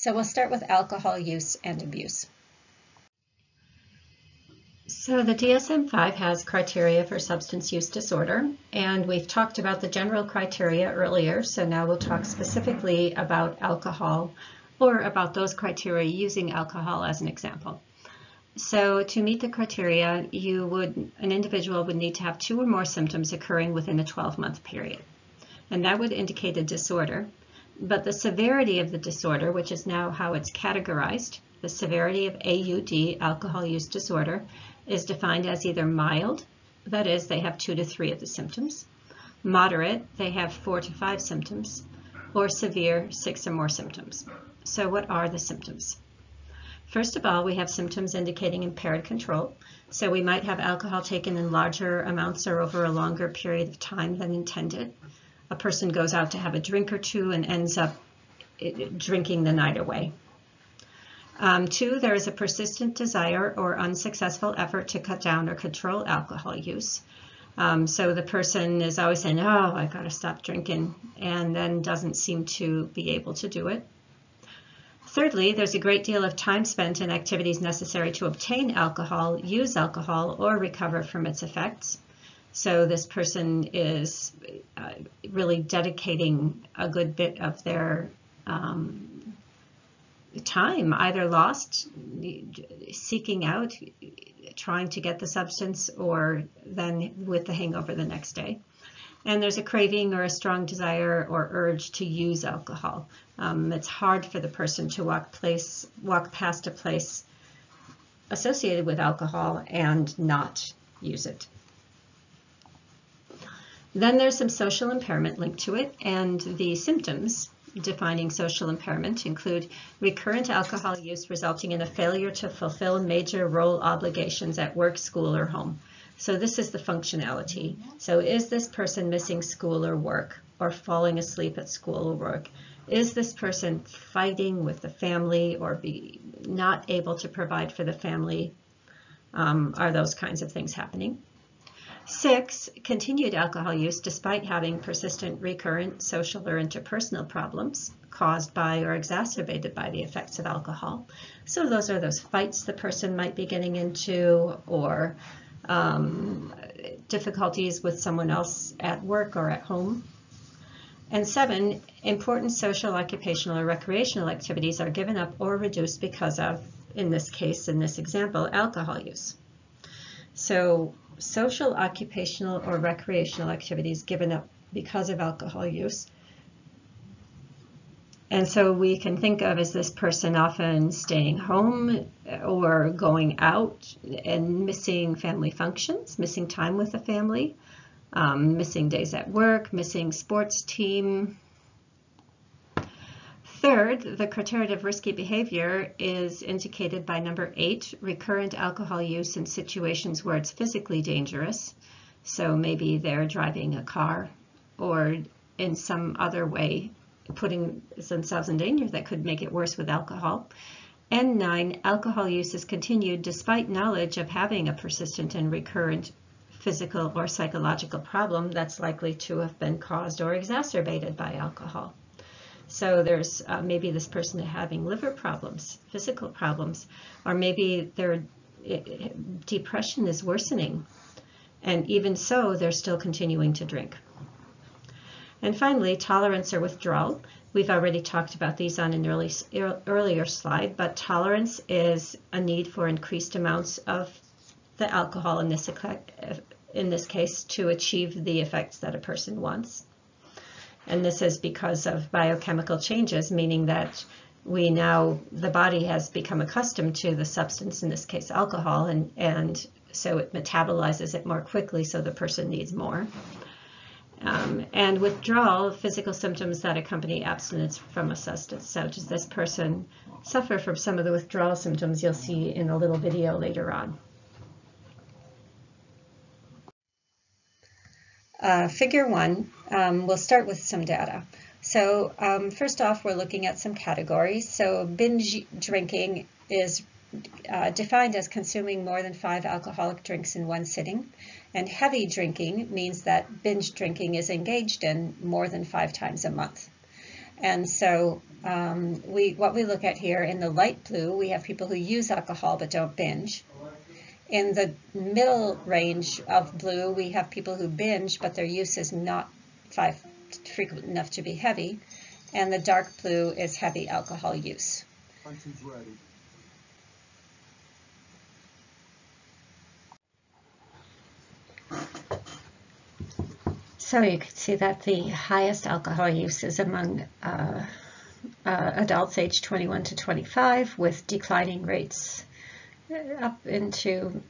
So we'll start with alcohol use and abuse. So the DSM-5 has criteria for substance use disorder, and we've talked about the general criteria earlier, so now we'll talk specifically about alcohol or about those criteria using alcohol as an example. So to meet the criteria, you would an individual would need to have two or more symptoms occurring within a 12-month period. And that would indicate a disorder. But the severity of the disorder, which is now how it's categorized, the severity of AUD, alcohol use disorder, is defined as either mild, that is, they have two to three of the symptoms, moderate, they have four to five symptoms, or severe, six or more symptoms. So what are the symptoms? First of all, we have symptoms indicating impaired control. So we might have alcohol taken in larger amounts or over a longer period of time than intended. A person goes out to have a drink or two and ends up drinking the night away. Um, two, there is a persistent desire or unsuccessful effort to cut down or control alcohol use. Um, so the person is always saying, oh, I've got to stop drinking, and then doesn't seem to be able to do it. Thirdly, there's a great deal of time spent in activities necessary to obtain alcohol, use alcohol, or recover from its effects. So this person is uh, really dedicating a good bit of their um, time, either lost seeking out, trying to get the substance, or then with the hangover the next day and there's a craving or a strong desire or urge to use alcohol. Um, it's hard for the person to walk place, walk past a place associated with alcohol and not use it. Then there's some social impairment linked to it, and the symptoms defining social impairment include recurrent alcohol use resulting in a failure to fulfill major role obligations at work, school, or home. So this is the functionality. So is this person missing school or work or falling asleep at school or work? Is this person fighting with the family or be not able to provide for the family? Um, are those kinds of things happening? Six, continued alcohol use despite having persistent recurrent social or interpersonal problems caused by or exacerbated by the effects of alcohol. So those are those fights the person might be getting into or um, difficulties with someone else at work or at home. And seven, important social, occupational, or recreational activities are given up or reduced because of, in this case, in this example, alcohol use. So social, occupational, or recreational activities given up because of alcohol use and so we can think of as this person often staying home or going out and missing family functions, missing time with the family, um, missing days at work, missing sports team. Third, the criteria of risky behavior is indicated by number eight, recurrent alcohol use in situations where it's physically dangerous. So maybe they're driving a car or in some other way putting themselves in danger that could make it worse with alcohol. And nine, alcohol use is continued despite knowledge of having a persistent and recurrent physical or psychological problem that's likely to have been caused or exacerbated by alcohol. So there's uh, maybe this person having liver problems, physical problems, or maybe their eh, eh, depression is worsening. And even so, they're still continuing to drink. And finally, tolerance or withdrawal. We've already talked about these on an early, earlier slide, but tolerance is a need for increased amounts of the alcohol in this, eh, in this case to achieve the effects that a person wants. And this is because of biochemical changes, meaning that we now, the body has become accustomed to the substance, in this case alcohol, and, and so it metabolizes it more quickly, so the person needs more. Um, and withdrawal, physical symptoms that accompany abstinence from a substance. So does this person suffer from some of the withdrawal symptoms you'll see in a little video later on. Uh, figure one, um, we'll start with some data. So um, first off, we're looking at some categories. So binge drinking is uh, defined as consuming more than five alcoholic drinks in one sitting. And heavy drinking means that binge drinking is engaged in more than five times a month. And so um, we what we look at here in the light blue, we have people who use alcohol but don't binge. In the middle range of blue, we have people who binge, but their use is not five, frequent enough to be heavy. And the dark blue is heavy alcohol use. So you can see that the highest alcohol use is among uh, uh, adults aged 21 to 25 with declining rates up into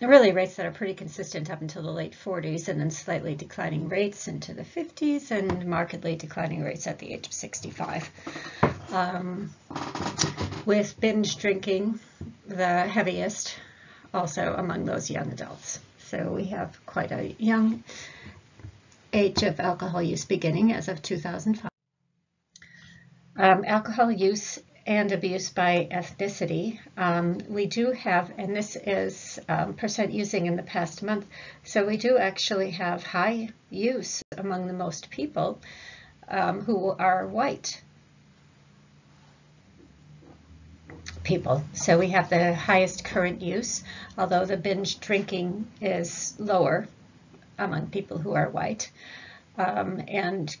really rates that are pretty consistent up until the late 40s and then slightly declining rates into the 50s and markedly declining rates at the age of 65. Um, with binge drinking the heaviest also among those young adults. So we have quite a young age of alcohol use beginning as of 2005. Um, alcohol use and abuse by ethnicity. Um, we do have, and this is um, percent using in the past month, so we do actually have high use among the most people um, who are white people. So we have the highest current use, although the binge drinking is lower among people who are white, um, and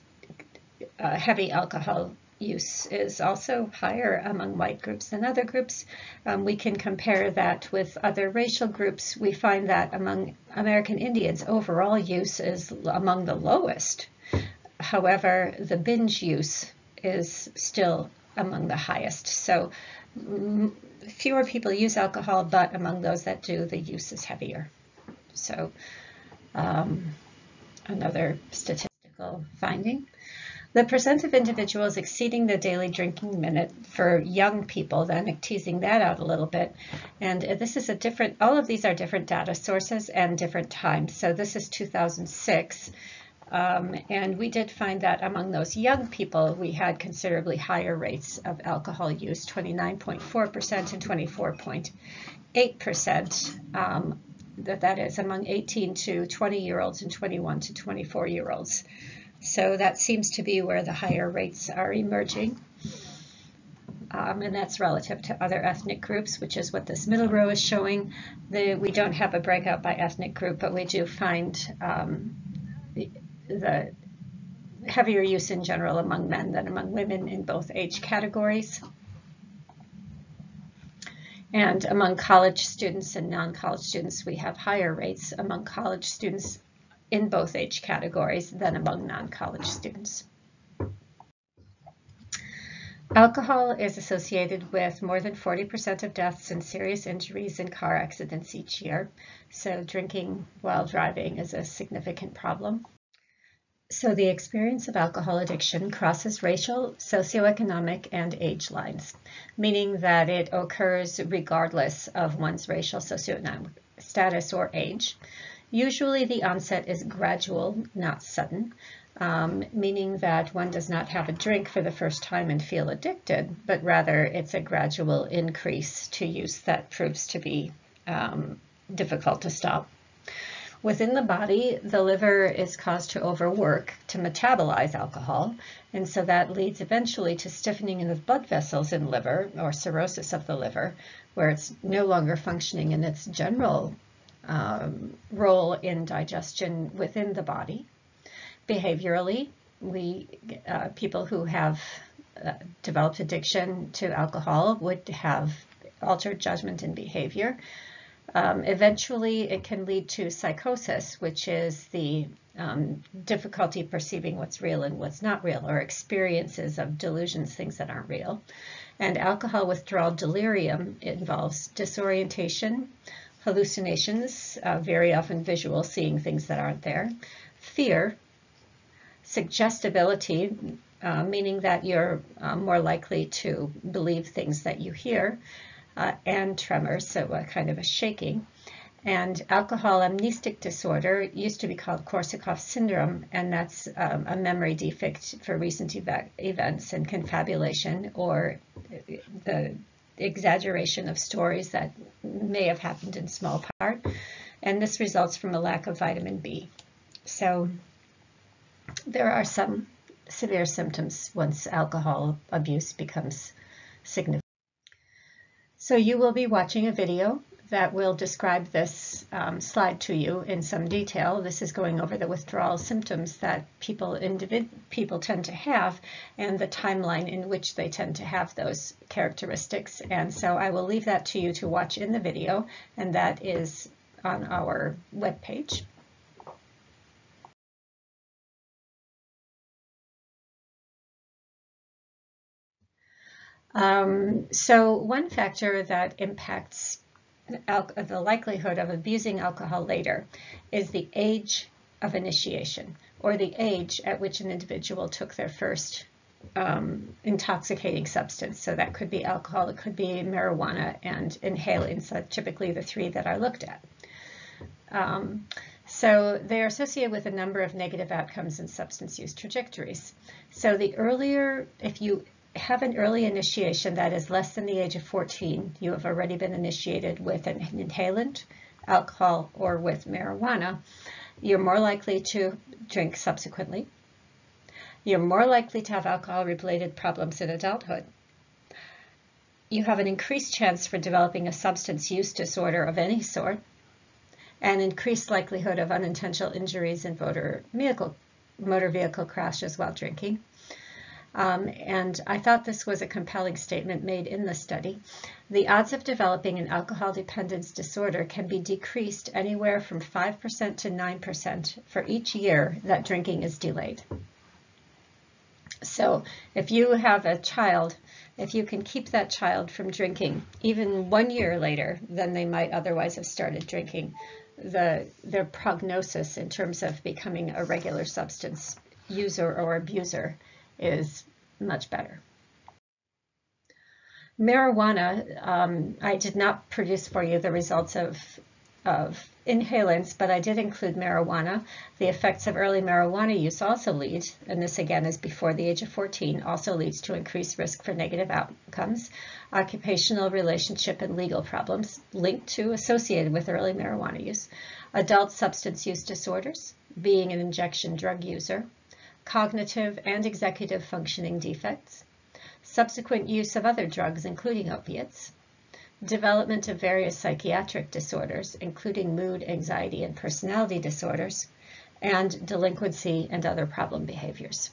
uh, heavy alcohol use is also higher among white groups than other groups. Um, we can compare that with other racial groups. We find that among American Indians, overall use is among the lowest. However, the binge use is still among the highest. So fewer people use alcohol, but among those that do, the use is heavier. So um, another statistical finding. The percent of individuals exceeding the daily drinking limit for young people, then teasing that out a little bit. And this is a different, all of these are different data sources and different times. So this is 2006. Um, and we did find that among those young people, we had considerably higher rates of alcohol use, 29.4% and 24.8%. Um, that, that is among 18 to 20 year olds and 21 to 24 year olds. So that seems to be where the higher rates are emerging. Um, and that's relative to other ethnic groups, which is what this middle row is showing. The, we don't have a breakout by ethnic group, but we do find um, the, the heavier use in general among men than among women in both age categories. And among college students and non-college students, we have higher rates among college students in both age categories than among non-college students. Alcohol is associated with more than 40% of deaths and serious injuries in car accidents each year, so drinking while driving is a significant problem. So the experience of alcohol addiction crosses racial, socioeconomic, and age lines, meaning that it occurs regardless of one's racial, socioeconomic status, or age. Usually the onset is gradual, not sudden, um, meaning that one does not have a drink for the first time and feel addicted, but rather it's a gradual increase to use that proves to be um, difficult to stop. Within the body, the liver is caused to overwork to metabolize alcohol, and so that leads eventually to stiffening in the blood vessels in liver or cirrhosis of the liver, where it's no longer functioning in its general um, role in digestion within the body. Behaviorally, we uh, people who have uh, developed addiction to alcohol would have altered judgment and behavior. Um, eventually, it can lead to psychosis, which is the um, difficulty perceiving what's real and what's not real, or experiences of delusions, things that aren't real. And alcohol withdrawal delirium involves disorientation, hallucinations, uh, very often visual, seeing things that aren't there, fear, suggestibility, uh, meaning that you're uh, more likely to believe things that you hear, uh, and tremors, so a kind of a shaking. And alcohol amnestic disorder used to be called Korsakoff syndrome, and that's um, a memory defect for recent ev events and confabulation or the exaggeration of stories that may have happened in small part, and this results from a lack of vitamin B. So there are some severe symptoms once alcohol abuse becomes significant. So you will be watching a video that will describe this um, slide to you in some detail. This is going over the withdrawal symptoms that people, people tend to have and the timeline in which they tend to have those characteristics. And so I will leave that to you to watch in the video, and that is on our webpage. Um, so one factor that impacts the likelihood of abusing alcohol later is the age of initiation or the age at which an individual took their first um, intoxicating substance. So that could be alcohol, it could be marijuana and inhalants, so typically the three that I looked at. Um, so they're associated with a number of negative outcomes in substance use trajectories. So the earlier, if you have an early initiation that is less than the age of 14, you have already been initiated with an inhalant, alcohol, or with marijuana, you're more likely to drink subsequently. You're more likely to have alcohol-related problems in adulthood. You have an increased chance for developing a substance use disorder of any sort, and increased likelihood of unintentional injuries in motor vehicle, motor vehicle crashes while drinking. Um, and I thought this was a compelling statement made in the study. The odds of developing an alcohol dependence disorder can be decreased anywhere from 5% to 9% for each year that drinking is delayed. So if you have a child, if you can keep that child from drinking even one year later than they might otherwise have started drinking, the their prognosis in terms of becoming a regular substance user or abuser is much better. Marijuana, um, I did not produce for you the results of, of inhalants, but I did include marijuana. The effects of early marijuana use also lead, and this again is before the age of 14, also leads to increased risk for negative outcomes, occupational, relationship, and legal problems linked to, associated with early marijuana use, adult substance use disorders, being an injection drug user, cognitive and executive functioning defects, subsequent use of other drugs, including opiates, development of various psychiatric disorders, including mood, anxiety, and personality disorders, and delinquency and other problem behaviors.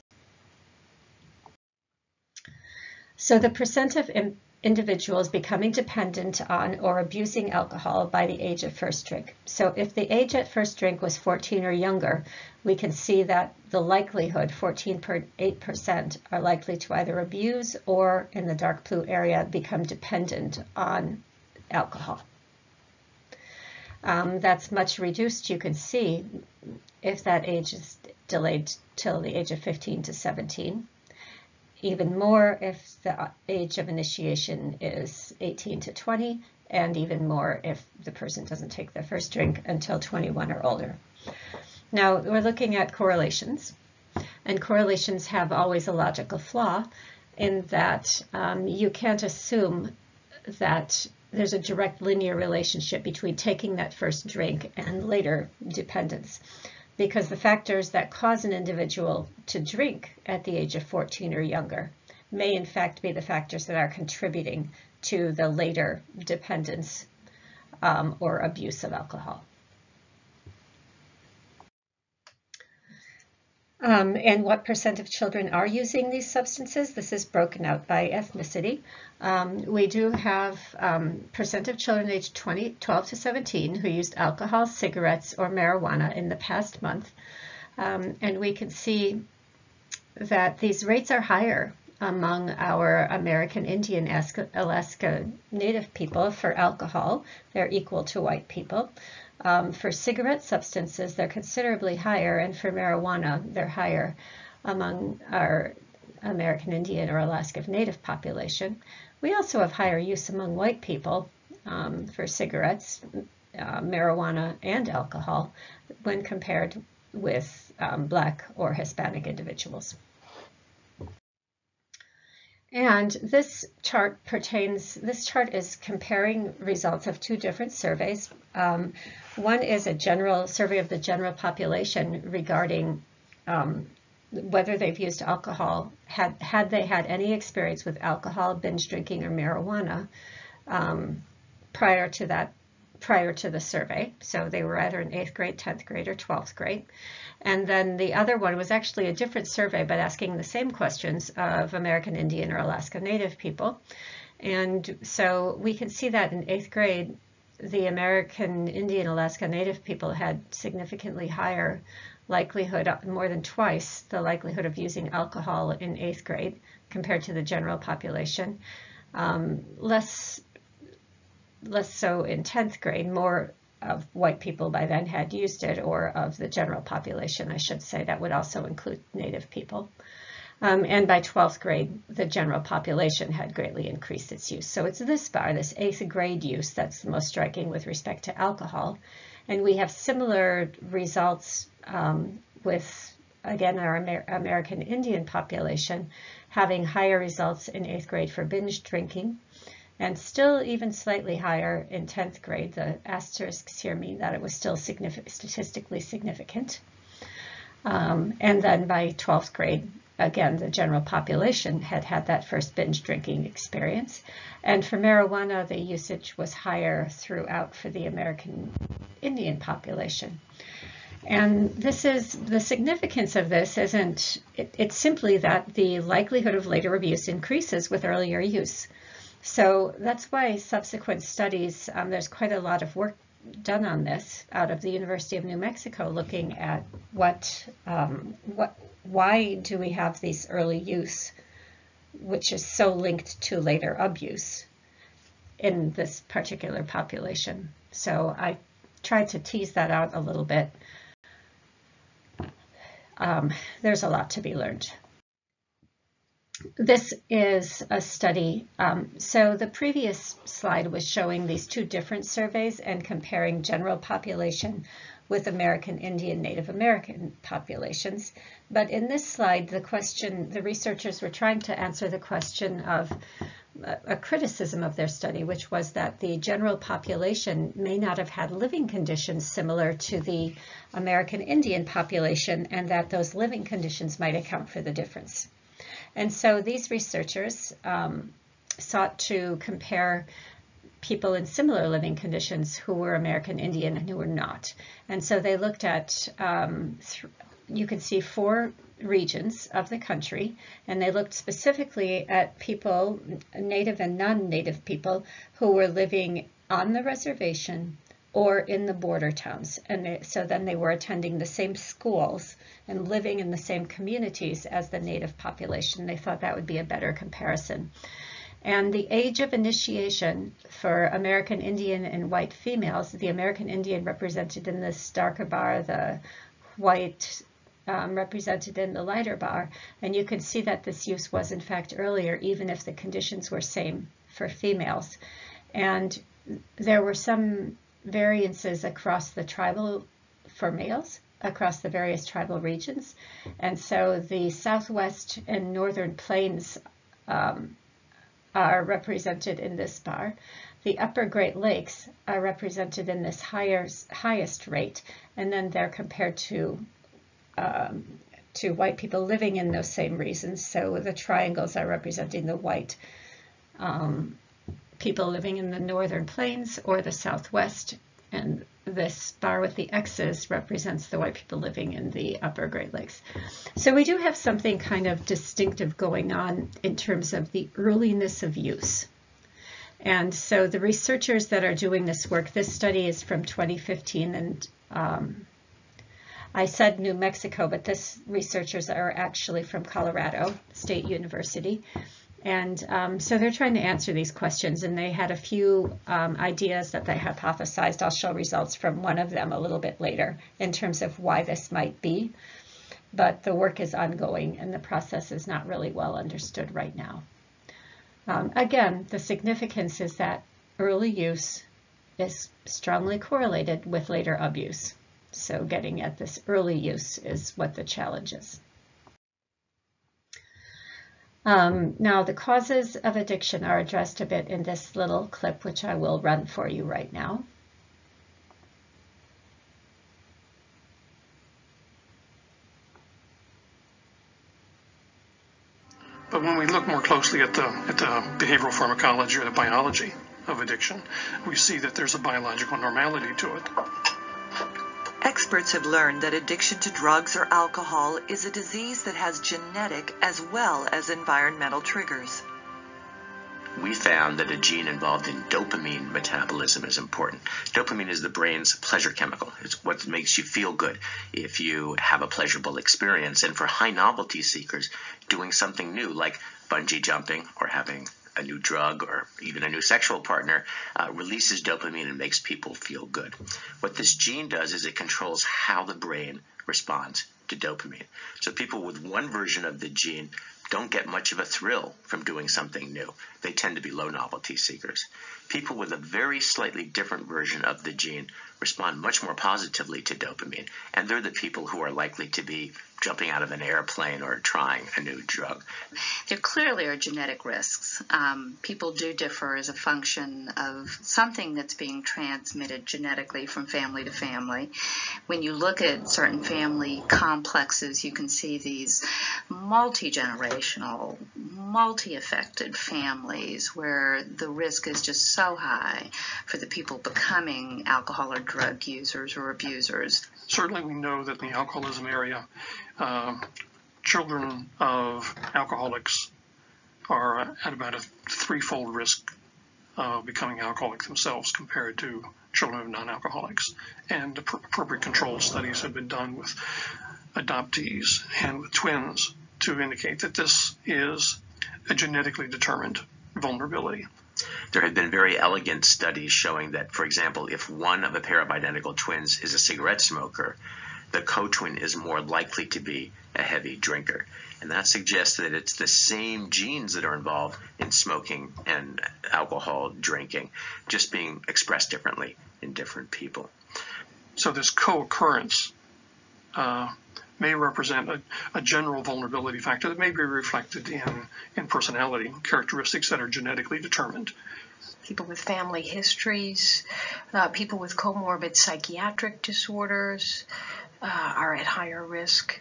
So the percent of individuals becoming dependent on or abusing alcohol by the age of first drink. So if the age at first drink was 14 or younger, we can see that the likelihood, 14.8%, are likely to either abuse or, in the dark blue area, become dependent on alcohol. Um, that's much reduced, you can see, if that age is delayed till the age of 15 to 17 even more if the age of initiation is 18 to 20, and even more if the person doesn't take their first drink until 21 or older. Now, we're looking at correlations, and correlations have always a logical flaw in that um, you can't assume that there's a direct linear relationship between taking that first drink and later dependence because the factors that cause an individual to drink at the age of 14 or younger may in fact be the factors that are contributing to the later dependence um, or abuse of alcohol. Um, and what percent of children are using these substances? This is broken out by ethnicity. Um, we do have um, percent of children aged 20, 12 to 17 who used alcohol, cigarettes, or marijuana in the past month. Um, and we can see that these rates are higher among our American Indian Alaska Native people for alcohol. They're equal to white people. Um, for cigarette substances, they're considerably higher, and for marijuana, they're higher among our American Indian or Alaska Native population. We also have higher use among white people um, for cigarettes, uh, marijuana, and alcohol when compared with um, Black or Hispanic individuals. And this chart pertains, this chart is comparing results of two different surveys. Um, one is a general survey of the general population regarding um, whether they've used alcohol, had, had they had any experience with alcohol, binge drinking, or marijuana um, prior to that, prior to the survey. So they were either in eighth grade, 10th grade, or 12th grade. And then the other one was actually a different survey, but asking the same questions of American Indian or Alaska Native people. And so we can see that in eighth grade, the American Indian Alaska Native people had significantly higher likelihood, more than twice the likelihood of using alcohol in eighth grade compared to the general population. Um, less, less so in 10th grade, more of white people by then had used it, or of the general population, I should say. That would also include Native people. Um, and by 12th grade, the general population had greatly increased its use. So it's this bar, this eighth grade use, that's the most striking with respect to alcohol. And we have similar results um, with, again, our Amer American Indian population having higher results in eighth grade for binge drinking and still even slightly higher in 10th grade. The asterisks here mean that it was still significant, statistically significant. Um, and then by 12th grade, again, the general population had had that first binge drinking experience. And for marijuana, the usage was higher throughout for the American Indian population. And this is the significance of this isn't, it, it's simply that the likelihood of later abuse increases with earlier use. So that's why subsequent studies, um, there's quite a lot of work done on this out of the University of New Mexico looking at what, um, what, why do we have these early use, which is so linked to later abuse in this particular population. So I tried to tease that out a little bit. Um, there's a lot to be learned this is a study. Um, so the previous slide was showing these two different surveys and comparing general population with American Indian Native American populations. But in this slide, the question, the researchers were trying to answer the question of a criticism of their study, which was that the general population may not have had living conditions similar to the American Indian population, and that those living conditions might account for the difference. And so these researchers um, sought to compare people in similar living conditions who were American Indian and who were not. And so they looked at, um, you can see four regions of the country, and they looked specifically at people, native and non-native people, who were living on the reservation or in the border towns. And they, so then they were attending the same schools and living in the same communities as the native population. They thought that would be a better comparison. And the age of initiation for American Indian and white females, the American Indian represented in this darker bar, the white um, represented in the lighter bar. And you can see that this use was in fact earlier, even if the conditions were same for females. And there were some variances across the tribal for males across the various tribal regions. And so the Southwest and Northern Plains um, are represented in this bar. The upper Great Lakes are represented in this higher, highest rate, and then they're compared to um, to white people living in those same regions. So the triangles are representing the white um, people living in the northern plains or the southwest, and this bar with the X's represents the white people living in the upper Great Lakes. So we do have something kind of distinctive going on in terms of the earliness of use. And so the researchers that are doing this work, this study is from 2015 and um, I said New Mexico, but this researchers are actually from Colorado State University. And um, so they're trying to answer these questions, and they had a few um, ideas that they hypothesized. I'll show results from one of them a little bit later in terms of why this might be. But the work is ongoing, and the process is not really well understood right now. Um, again, the significance is that early use is strongly correlated with later abuse. So getting at this early use is what the challenge is. Um, now, the causes of addiction are addressed a bit in this little clip, which I will run for you right now. But when we look more closely at the, at the behavioral pharmacology or the biology of addiction, we see that there's a biological normality to it. Experts have learned that addiction to drugs or alcohol is a disease that has genetic as well as environmental triggers we found that a gene involved in dopamine metabolism is important. Dopamine is the brain's pleasure chemical. It's what makes you feel good if you have a pleasurable experience. And for high novelty seekers, doing something new like bungee jumping or having a new drug or even a new sexual partner uh, releases dopamine and makes people feel good. What this gene does is it controls how the brain responds to dopamine. So people with one version of the gene don't get much of a thrill from doing something new. They tend to be low novelty seekers. People with a very slightly different version of the gene respond much more positively to dopamine, and they're the people who are likely to be jumping out of an airplane or trying a new drug. There clearly are genetic risks. Um, people do differ as a function of something that's being transmitted genetically from family to family. When you look at certain family complexes, you can see these multi generational, multi affected families where the risk is just so high for the people becoming alcohol or drug users or abusers. Certainly, we know that in the alcoholism area, uh, children of alcoholics are at about a threefold risk of becoming alcoholic themselves compared to children of non-alcoholics. And appropriate control studies have been done with adoptees and with twins to indicate that this is a genetically determined vulnerability. There have been very elegant studies showing that, for example, if one of a pair of identical twins is a cigarette smoker, the co-twin is more likely to be a heavy drinker. And that suggests that it's the same genes that are involved in smoking and alcohol drinking, just being expressed differently in different people. So this co-occurrence uh, may represent a, a, general vulnerability factor that may be reflected in, in personality characteristics that are genetically determined. People with family histories, uh, people with comorbid psychiatric disorders, uh, are at higher risk.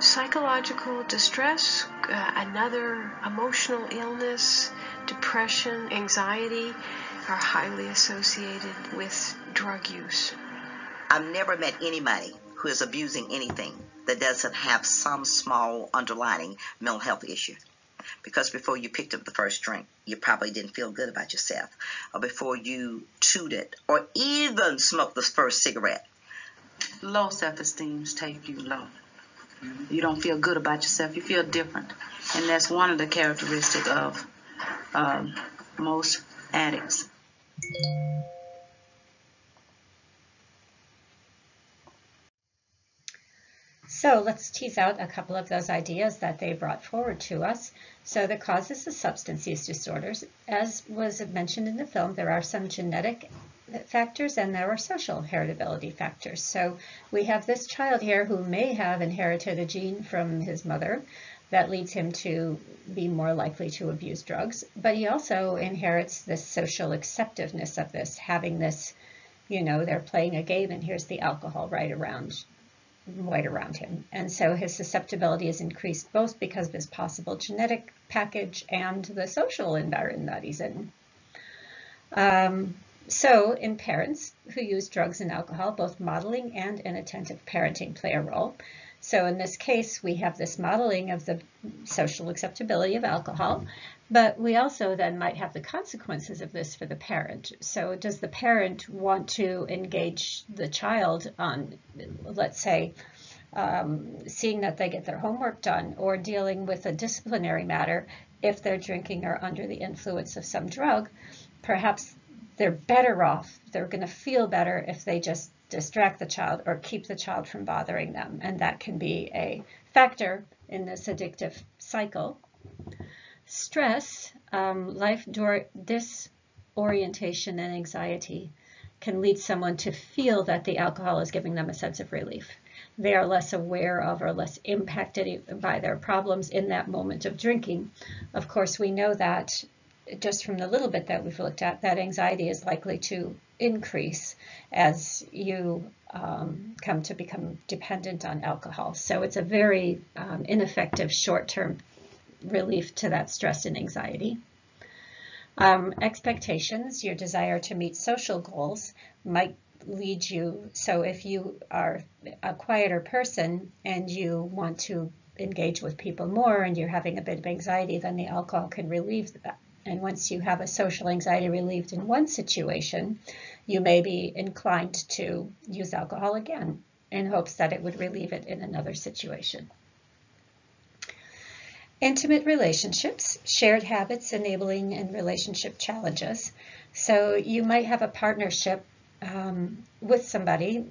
Psychological distress, uh, another emotional illness, depression, anxiety are highly associated with drug use. I've never met anybody who is abusing anything that doesn't have some small underlying mental health issue. Because before you picked up the first drink, you probably didn't feel good about yourself. Or before you chewed it, or even smoked the first cigarette, low self-esteem take you low. You don't feel good about yourself. You feel different, and that's one of the characteristics of um, most addicts. So let's tease out a couple of those ideas that they brought forward to us. So the causes of substance use disorders, as was mentioned in the film, there are some genetic factors and there are social heritability factors. So we have this child here who may have inherited a gene from his mother that leads him to be more likely to abuse drugs, but he also inherits this social acceptiveness of this, having this, you know, they're playing a game and here's the alcohol right around right around him. And so his susceptibility is increased both because of his possible genetic package and the social environment that he's in. Um, so in parents who use drugs and alcohol, both modeling and inattentive parenting play a role. So in this case, we have this modeling of the social acceptability of alcohol, but we also then might have the consequences of this for the parent. So does the parent want to engage the child on, let's say, um, seeing that they get their homework done or dealing with a disciplinary matter if they're drinking or under the influence of some drug? Perhaps they're better off, they're going to feel better if they just distract the child or keep the child from bothering them. And that can be a factor in this addictive cycle. Stress, um, life disorientation and anxiety can lead someone to feel that the alcohol is giving them a sense of relief. They are less aware of or less impacted by their problems in that moment of drinking. Of course, we know that just from the little bit that we've looked at, that anxiety is likely to increase as you um, come to become dependent on alcohol. So it's a very um, ineffective short-term relief to that stress and anxiety. Um, expectations, your desire to meet social goals might lead you, so if you are a quieter person and you want to engage with people more and you're having a bit of anxiety, then the alcohol can relieve that. And once you have a social anxiety relieved in one situation, you may be inclined to use alcohol again in hopes that it would relieve it in another situation. Intimate relationships, shared habits, enabling and relationship challenges. So you might have a partnership um, with somebody.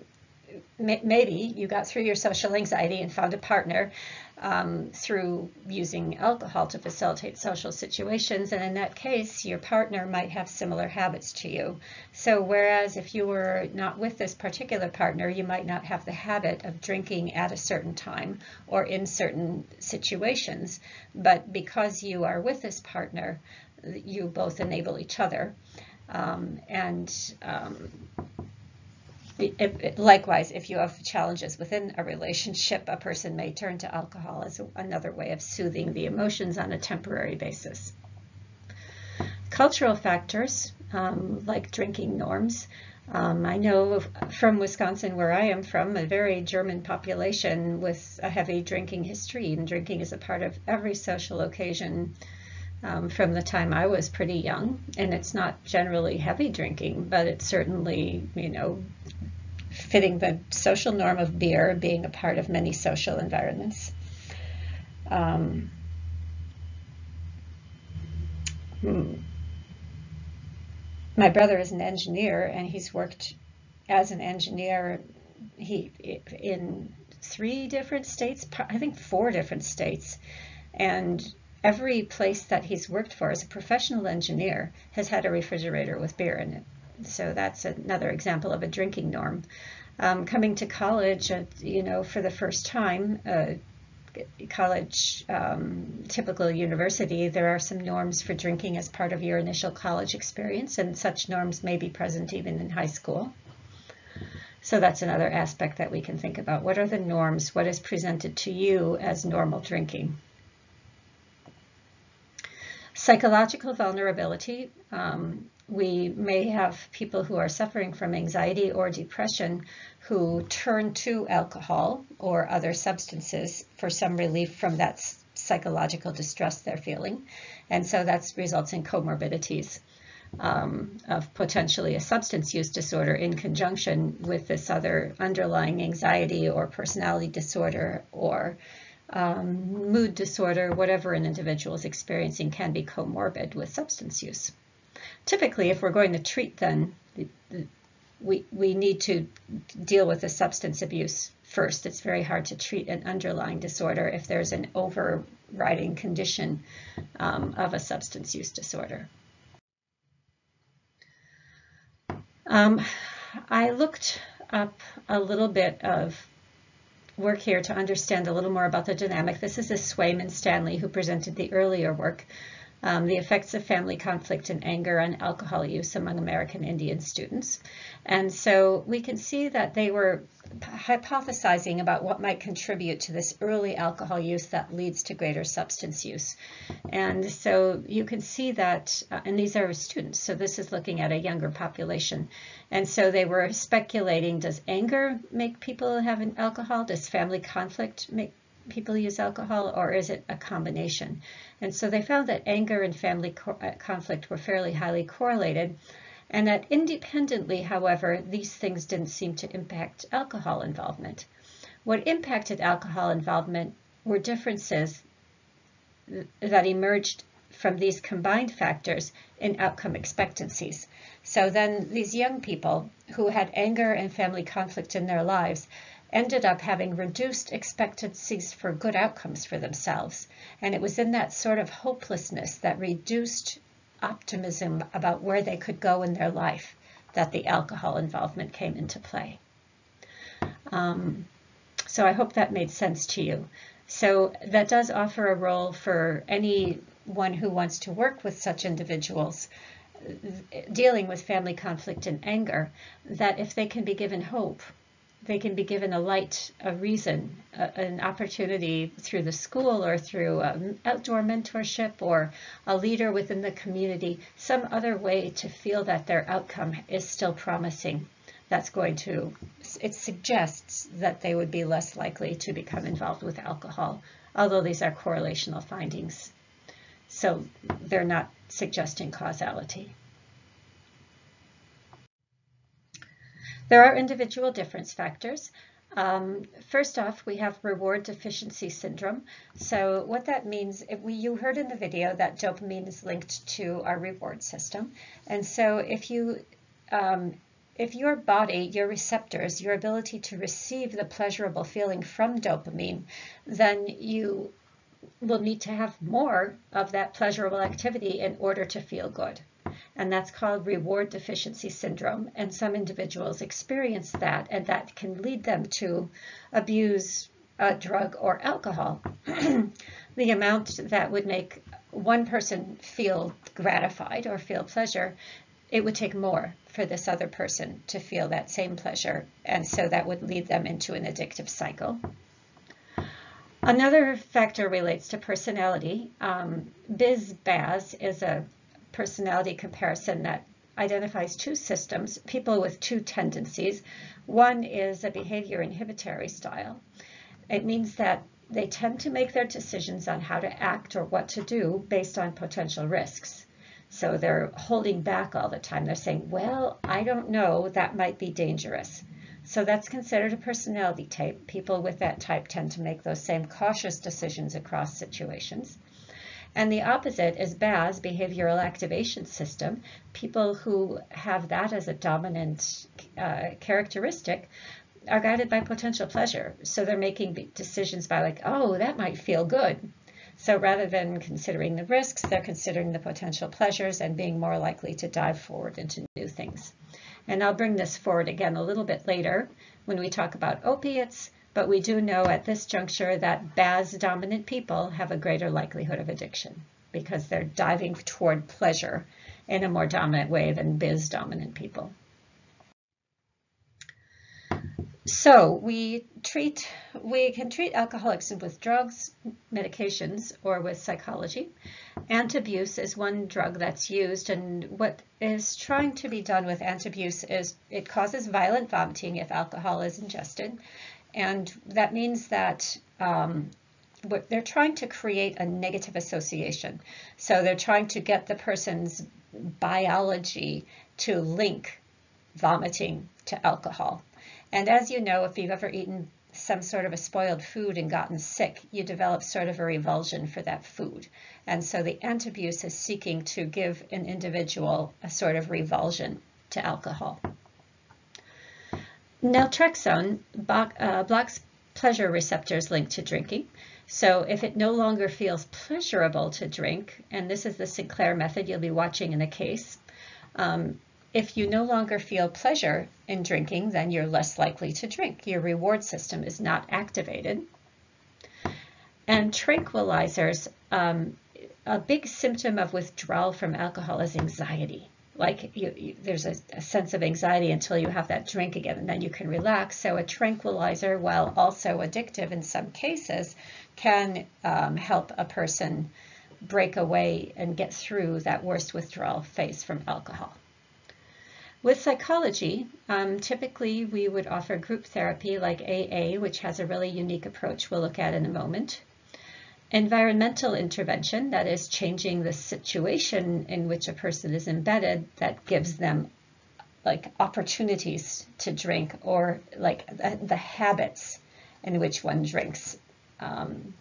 Maybe you got through your social anxiety and found a partner um, through using alcohol to facilitate social situations. And in that case, your partner might have similar habits to you. So whereas if you were not with this particular partner, you might not have the habit of drinking at a certain time or in certain situations. But because you are with this partner, you both enable each other. Um, and um, likewise, if you have challenges within a relationship, a person may turn to alcohol as another way of soothing the emotions on a temporary basis. Cultural factors, um, like drinking norms. Um, I know from Wisconsin, where I am from, a very German population with a heavy drinking history, and drinking is a part of every social occasion um, from the time I was pretty young. And it's not generally heavy drinking, but it's certainly, you know, fitting the social norm of beer being a part of many social environments. Um, hmm. My brother is an engineer, and he's worked as an engineer he in three different states, I think four different states, and every place that he's worked for as a professional engineer has had a refrigerator with beer in it. So that's another example of a drinking norm. Um, coming to college, uh, you know, for the first time, uh, college, um, typical university, there are some norms for drinking as part of your initial college experience, and such norms may be present even in high school. So that's another aspect that we can think about. What are the norms? What is presented to you as normal drinking? Psychological vulnerability. Um, we may have people who are suffering from anxiety or depression who turn to alcohol or other substances for some relief from that psychological distress they're feeling. And so that results in comorbidities um, of potentially a substance use disorder in conjunction with this other underlying anxiety or personality disorder or um, mood disorder, whatever an individual is experiencing can be comorbid with substance use typically, if we're going to treat then, we, we need to deal with the substance abuse first. It's very hard to treat an underlying disorder if there's an overriding condition um, of a substance use disorder. Um, I looked up a little bit of work here to understand a little more about the dynamic. This is a Swaim and Stanley who presented the earlier work um, the effects of family conflict and anger on alcohol use among American Indian students. And so we can see that they were hypothesizing about what might contribute to this early alcohol use that leads to greater substance use. And so you can see that, uh, and these are students, so this is looking at a younger population. And so they were speculating, does anger make people have an alcohol? Does family conflict make people use alcohol, or is it a combination? And so they found that anger and family co uh, conflict were fairly highly correlated, and that independently, however, these things didn't seem to impact alcohol involvement. What impacted alcohol involvement were differences that emerged from these combined factors in outcome expectancies. So then these young people who had anger and family conflict in their lives ended up having reduced expectancies for good outcomes for themselves. And it was in that sort of hopelessness, that reduced optimism about where they could go in their life, that the alcohol involvement came into play. Um, so I hope that made sense to you. So that does offer a role for anyone who wants to work with such individuals dealing with family conflict and anger, that if they can be given hope they can be given a light, a reason, a, an opportunity through the school or through outdoor mentorship or a leader within the community, some other way to feel that their outcome is still promising. That's going to, it suggests that they would be less likely to become involved with alcohol, although these are correlational findings. So they're not suggesting causality. There are individual difference factors. Um, first off, we have reward deficiency syndrome. So what that means, we, you heard in the video that dopamine is linked to our reward system. And so if you um, if your body, your receptors, your ability to receive the pleasurable feeling from dopamine, then you will need to have more of that pleasurable activity in order to feel good and that's called reward deficiency syndrome. And some individuals experience that, and that can lead them to abuse a drug or alcohol. the amount that would make one person feel gratified or feel pleasure, it would take more for this other person to feel that same pleasure, and so that would lead them into an addictive cycle. Another factor relates to personality. Um, BIS-BAS is a personality comparison that identifies two systems, people with two tendencies. One is a behavior inhibitory style. It means that they tend to make their decisions on how to act or what to do based on potential risks. So they're holding back all the time. They're saying, well, I don't know, that might be dangerous. So that's considered a personality type. People with that type tend to make those same cautious decisions across situations. And the opposite is BAS, behavioral activation system. People who have that as a dominant uh, characteristic are guided by potential pleasure. So they're making decisions by like, oh, that might feel good. So rather than considering the risks, they're considering the potential pleasures and being more likely to dive forward into new things. And I'll bring this forward again a little bit later when we talk about opiates but we do know at this juncture that BAS dominant people have a greater likelihood of addiction because they're diving toward pleasure in a more dominant way than BIS dominant people. So we treat, we can treat alcoholics with drugs, medications, or with psychology. Antabuse is one drug that's used, and what is trying to be done with antabuse is it causes violent vomiting if alcohol is ingested, and that means that um, they're trying to create a negative association. So they're trying to get the person's biology to link vomiting to alcohol. And as you know, if you've ever eaten some sort of a spoiled food and gotten sick, you develop sort of a revulsion for that food. And so the antabuse is seeking to give an individual a sort of revulsion to alcohol. Naltrexone uh, blocks pleasure receptors linked to drinking. So if it no longer feels pleasurable to drink, and this is the Sinclair method you'll be watching in the case, um, if you no longer feel pleasure in drinking, then you're less likely to drink. Your reward system is not activated. And tranquilizers, um, a big symptom of withdrawal from alcohol is anxiety like you, you, there's a, a, sense of anxiety until you have that drink again and then you can relax. So a tranquilizer, while also addictive in some cases, can um, help a person break away and get through that worst withdrawal phase from alcohol. With psychology, um, typically we would offer group therapy like AA, which has a really unique approach we'll look at in a moment. Environmental intervention, that is changing the situation in which a person is embedded, that gives them like opportunities to drink or like the, the habits in which one drinks. Um,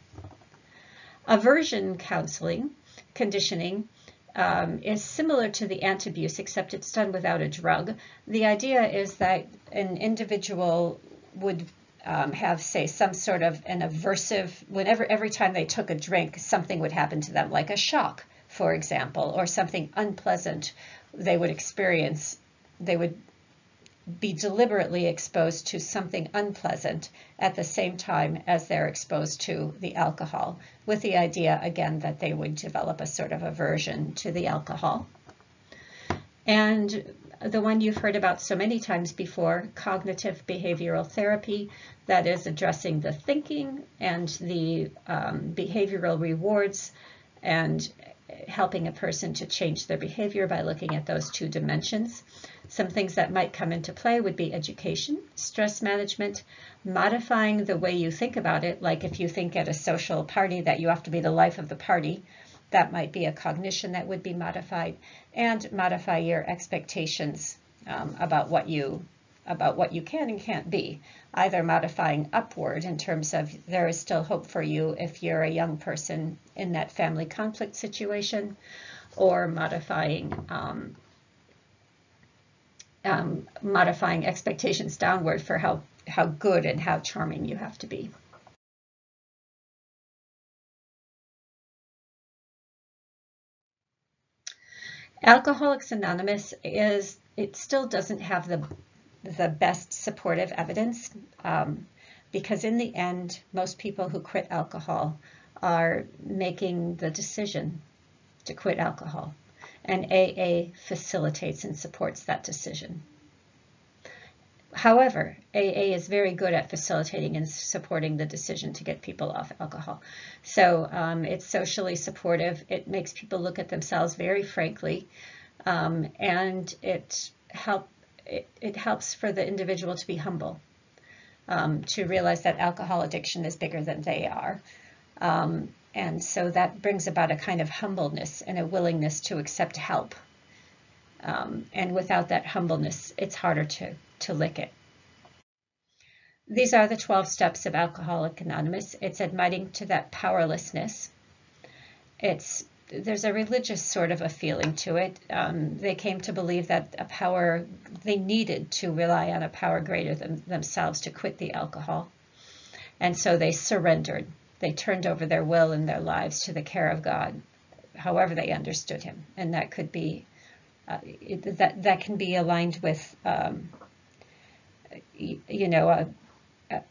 aversion counseling, conditioning, um, is similar to the antabuse, except it's done without a drug. The idea is that an individual would um, have, say, some sort of an aversive, whenever every time they took a drink, something would happen to them, like a shock, for example, or something unpleasant they would experience. They would be deliberately exposed to something unpleasant at the same time as they're exposed to the alcohol, with the idea, again, that they would develop a sort of aversion to the alcohol. And the one you've heard about so many times before, cognitive behavioral therapy, that is addressing the thinking and the um, behavioral rewards and helping a person to change their behavior by looking at those two dimensions. Some things that might come into play would be education, stress management, modifying the way you think about it, like if you think at a social party that you have to be the life of the party, that might be a cognition that would be modified, and modify your expectations um, about what you about what you can and can't be, either modifying upward in terms of there is still hope for you if you're a young person in that family conflict situation, or modifying um, um, modifying expectations downward for how, how good and how charming you have to be. Alcoholics Anonymous is, it still doesn't have the, the best supportive evidence um, because in the end, most people who quit alcohol are making the decision to quit alcohol and AA facilitates and supports that decision. However, AA is very good at facilitating and supporting the decision to get people off alcohol. So um, it's socially supportive. It makes people look at themselves very frankly, um, and it help it, it, helps for the individual to be humble, um, to realize that alcohol addiction is bigger than they are. Um, and so that brings about a kind of humbleness and a willingness to accept help. Um, and without that humbleness, it's harder to, to lick it. These are the 12 steps of Alcoholic Anonymous. It's admitting to that powerlessness. It's there's a religious sort of a feeling to it. Um, they came to believe that a power, they needed to rely on a power greater than themselves to quit the alcohol. And so they surrendered they turned over their will and their lives to the care of God, however they understood Him, and that could be uh, that that can be aligned with um, you know a,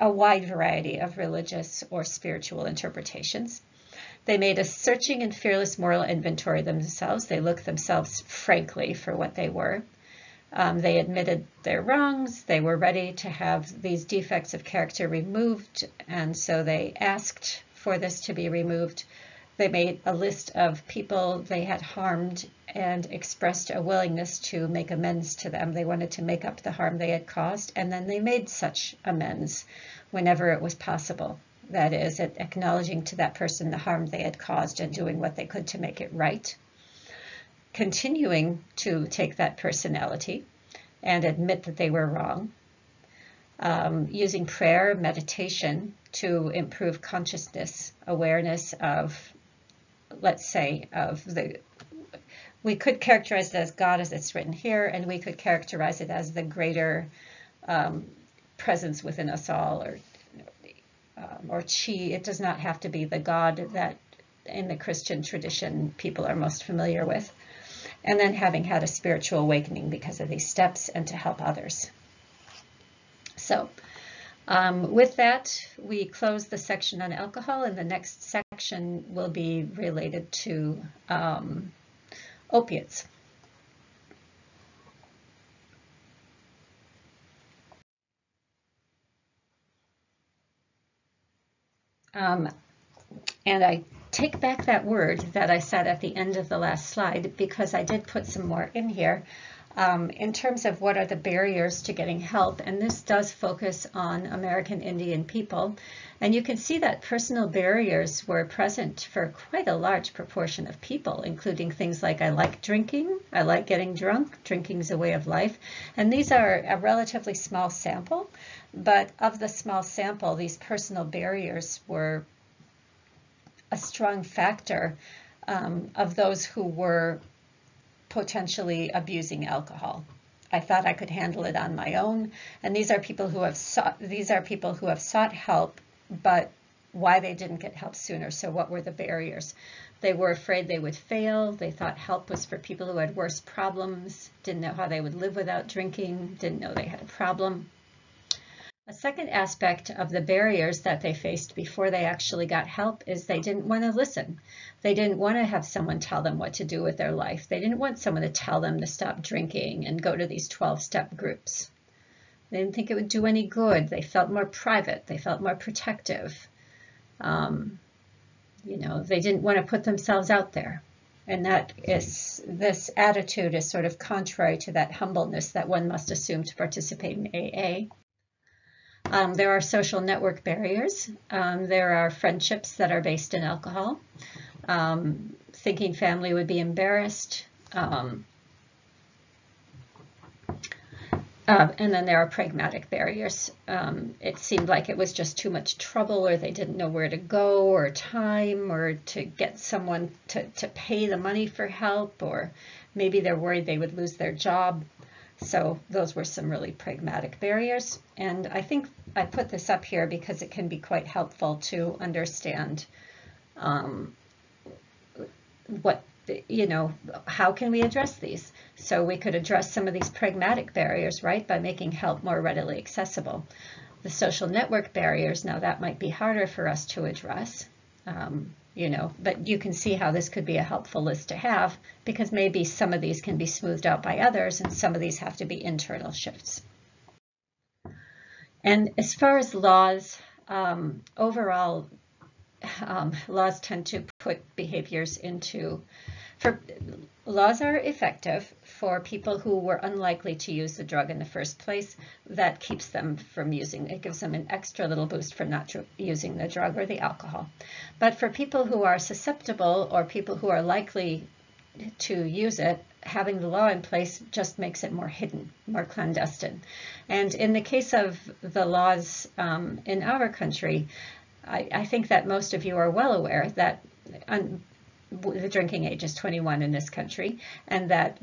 a, wide variety of religious or spiritual interpretations. They made a searching and fearless moral inventory themselves. They looked themselves frankly for what they were. Um, they admitted their wrongs. They were ready to have these defects of character removed, and so they asked for this to be removed. They made a list of people they had harmed and expressed a willingness to make amends to them. They wanted to make up the harm they had caused, and then they made such amends whenever it was possible. That is, acknowledging to that person the harm they had caused and doing what they could to make it right continuing to take that personality and admit that they were wrong, um, using prayer, meditation to improve consciousness, awareness of, let's say, of the, we could characterize it as God as it's written here, and we could characterize it as the greater um, presence within us all, or um, or chi. It does not have to be the God that in the Christian tradition people are most familiar with and then having had a spiritual awakening because of these steps and to help others. So um, with that, we close the section on alcohol and the next section will be related to um, opiates. Um, and I take back that word that I said at the end of the last slide because I did put some more in here um, in terms of what are the barriers to getting help. And this does focus on American Indian people. And you can see that personal barriers were present for quite a large proportion of people, including things like I like drinking, I like getting drunk, drinking is a way of life. And these are a relatively small sample, but of the small sample, these personal barriers were a strong factor um, of those who were potentially abusing alcohol. I thought I could handle it on my own, and these are people who have sought these are people who have sought help, but why they didn't get help sooner. So what were the barriers? They were afraid they would fail. They thought help was for people who had worse problems, didn't know how they would live without drinking, didn't know they had a problem. A second aspect of the barriers that they faced before they actually got help is they didn't want to listen. They didn't want to have someone tell them what to do with their life. They didn't want someone to tell them to stop drinking and go to these 12 step groups. They didn't think it would do any good. They felt more private. They felt more protective. Um, you know, they didn't want to put themselves out there. And that is, this attitude is sort of contrary to that humbleness that one must assume to participate in AA. Um, there are social network barriers. Um, there are friendships that are based in alcohol. Um, thinking family would be embarrassed. Um, uh, and then there are pragmatic barriers. Um, it seemed like it was just too much trouble or they didn't know where to go or time or to get someone to, to pay the money for help or maybe they're worried they would lose their job. So those were some really pragmatic barriers. And I think I put this up here because it can be quite helpful to understand um, what, you know, how can we address these? So we could address some of these pragmatic barriers, right, by making help more readily accessible. The social network barriers, now that might be harder for us to address. Um, you know, but you can see how this could be a helpful list to have because maybe some of these can be smoothed out by others and some of these have to be internal shifts. And as far as laws, um, overall, um, laws tend to put behaviors into, for laws are effective for people who were unlikely to use the drug in the first place. That keeps them from using, it gives them an extra little boost for not using the drug or the alcohol. But for people who are susceptible or people who are likely to use it, having the law in place just makes it more hidden, more clandestine. And in the case of the laws um, in our country, I, I, think that most of you are well aware that un, the drinking age is 21 in this country, and that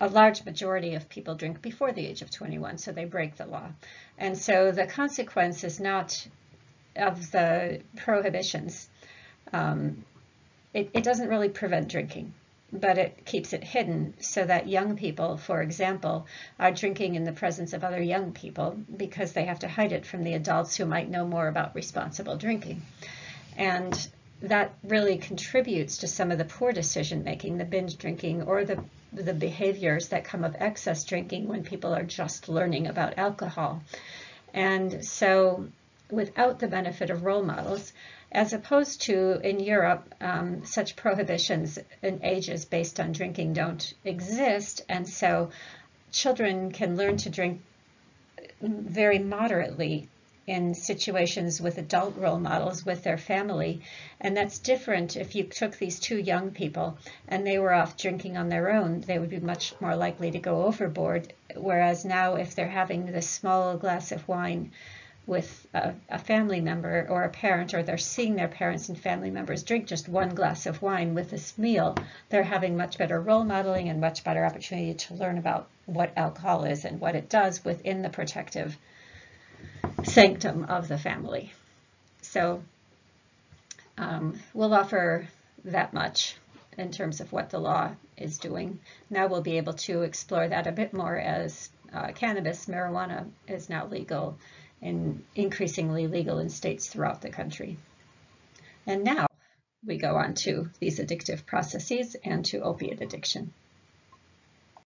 a large majority of people drink before the age of 21, so they break the law. And so the consequence is not of the prohibitions. Um, it, it doesn't really prevent drinking but it keeps it hidden so that young people, for example, are drinking in the presence of other young people because they have to hide it from the adults who might know more about responsible drinking. And that really contributes to some of the poor decision making, the binge drinking, or the, the behaviors that come of excess drinking when people are just learning about alcohol. And so, without the benefit of role models, as opposed to in Europe, um, such prohibitions in ages based on drinking don't exist, and so children can learn to drink very moderately in situations with adult role models with their family. And that's different if you took these two young people and they were off drinking on their own, they would be much more likely to go overboard. Whereas now, if they're having this small glass of wine with a, a, family member or a parent, or they're seeing their parents and family members drink just one glass of wine with this meal, they're having much better role modeling and much better opportunity to learn about what alcohol is and what it does within the protective sanctum of the family. So um, we'll offer that much in terms of what the law is doing. Now we'll be able to explore that a bit more as uh, cannabis, marijuana is now legal and increasingly legal in states throughout the country. And now we go on to these addictive processes and to opiate addiction.